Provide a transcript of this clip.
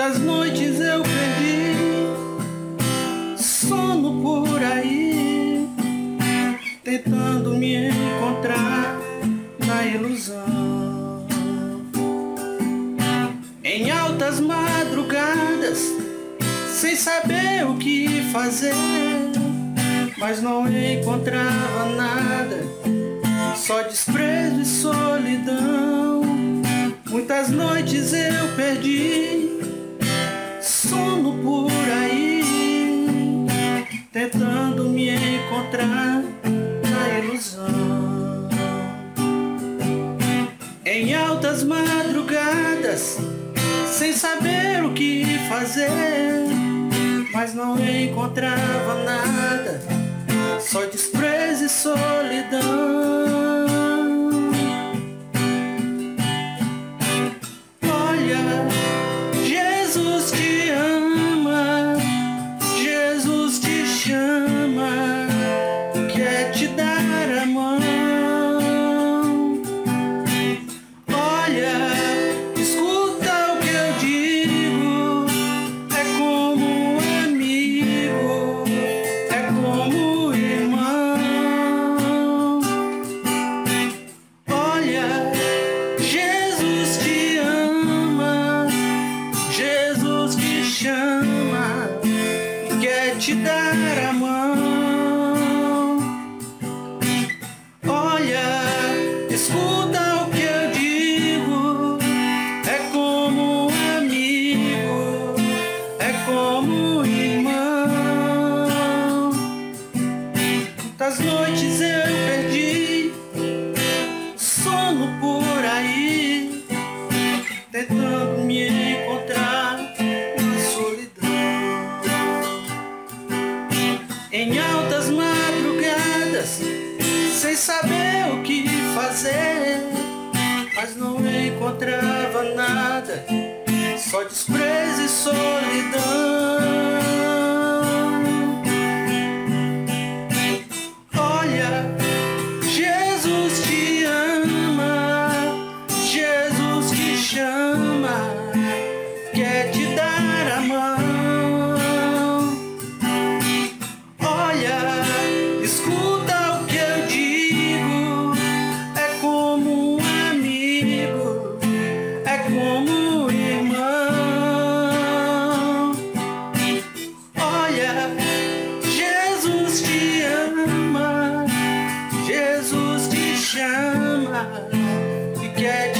Muitas noites eu perdi sono por aí, tentando me encontrar na ilusão. Em altas madrugadas, sem saber o que fazer, mas não encontrava nada, só desprezo e solidão. Muitas noites eu perdi Em altas madrugadas, sem saber o que fazer, mas não encontrava nada, só desprezo e solidão. Te dar a mão. Olha, escuta o que eu digo. É como um amigo, é como um irmão. Muitas fazer, mas não encontrava nada, só desprezo e solidão. Olha, Jesus te ama, Jesus te chama, e quer te